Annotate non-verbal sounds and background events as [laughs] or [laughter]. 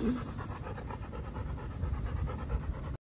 Mm-hmm. [laughs]